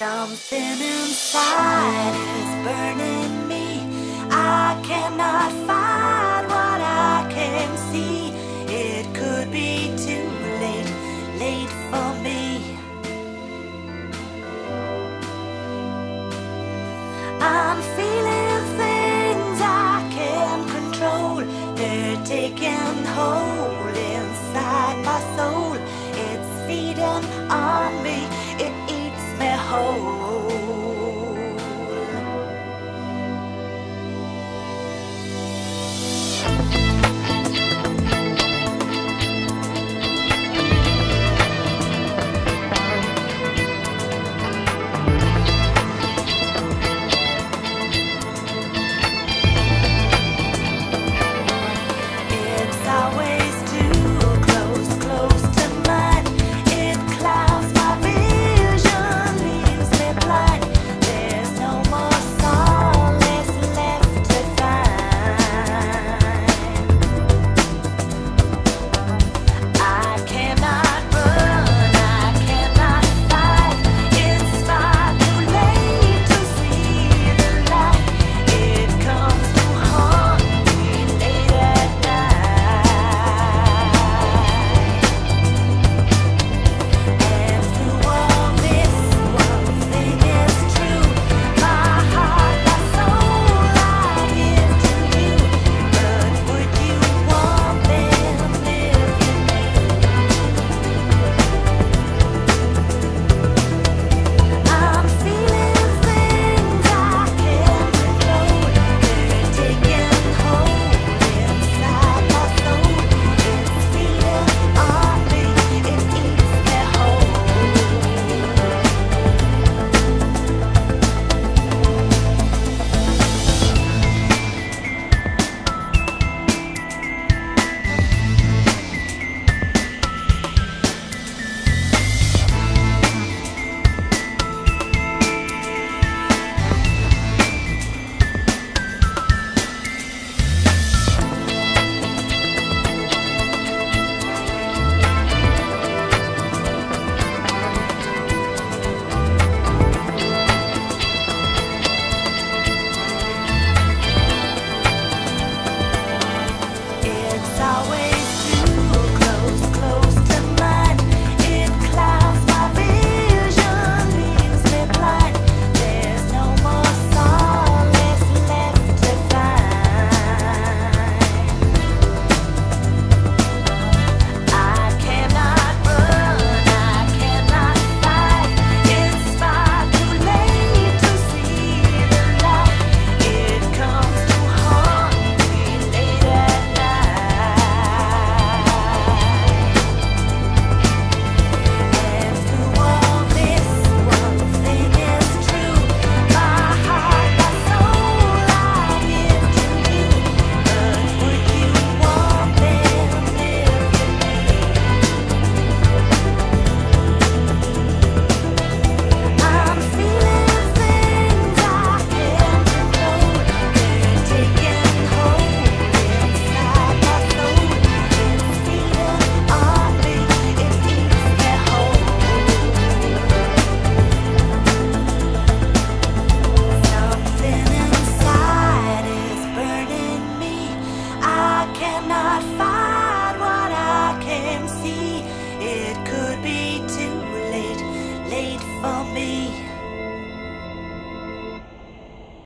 Something inside is burning me. I cannot find what I can see. It could be too late, late for me. I'm feeling things I can't control. They're taking hold inside my soul. It's feeding on. Oh.